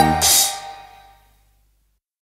you